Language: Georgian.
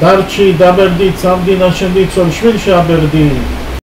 დარჩი დაბერდი ცამდინა შემდი ცოლ შვილ შაბერდი